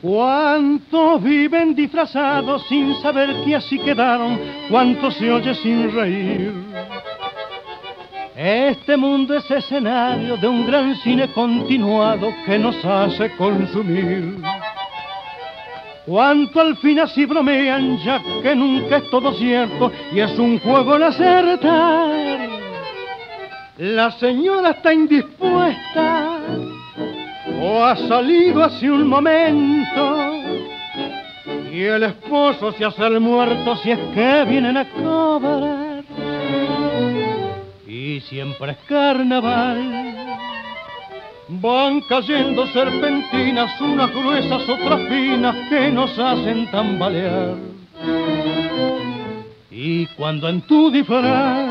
Cuántos viven disfrazados sin saber que así quedaron, cuántos se oye sin reír. Este mundo es escenario de un gran cine continuado que nos hace consumir. Cuánto al fin así bromean, ya que nunca es todo cierto y es un juego el acertar. La señora está indispuesta o ha salido hace un momento y el esposo se hace el muerto si es que vienen a cobrar. Y siempre es carnaval Van cayendo serpentinas, unas gruesas, otras finas, que nos hacen tambalear. Y cuando en tu disfraz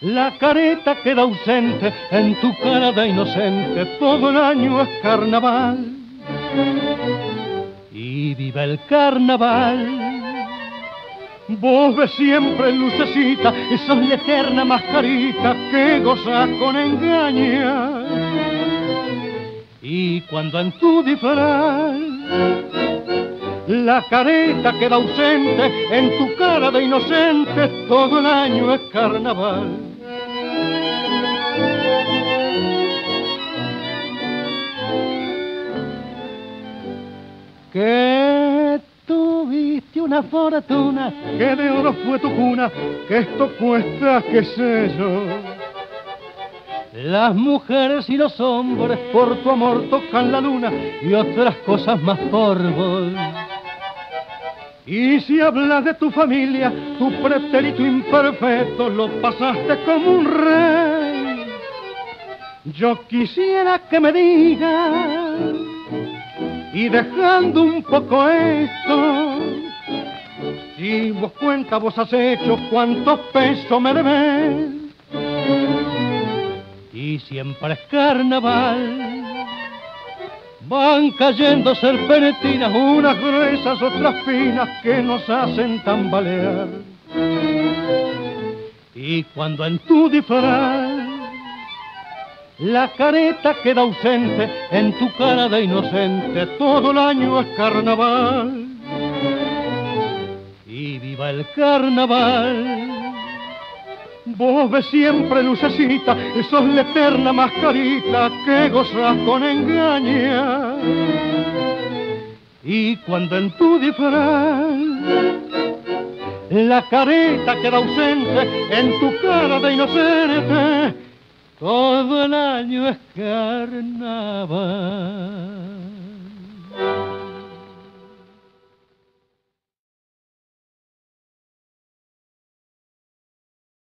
la careta queda ausente, en tu cara de inocente, todo el año es carnaval. Y viva el carnaval Vos ves siempre lucecita, esa es la eterna mascarita que goza con engaña. Y cuando en tu disfraz la careta queda ausente, en tu cara de inocente todo el año es carnaval. Que tuviste una fortuna, que de oro fue tu cuna, que esto cuesta, qué sé yo. Las mujeres y los hombres por tu amor tocan la luna y otras cosas más por vos. Y si hablas de tu familia, tu pretérito imperfecto lo pasaste como un rey. Yo quisiera que me digas y dejando un poco esto, si vos cuenta vos has hecho cuántos pesos me debes. Y siempre es carnaval, van cayendo serpentinas, unas gruesas, otras finas que nos hacen tambalear. Y cuando en tu disfraz la careta queda ausente en tu cara de inocente, todo el año es carnaval. Y viva el carnaval. Vos ves siempre lucecita, sos la eterna mascarita que gozas con engaña. Y cuando en tu disfraz la careta queda ausente en tu cara de inocente, todo el año es carnaval.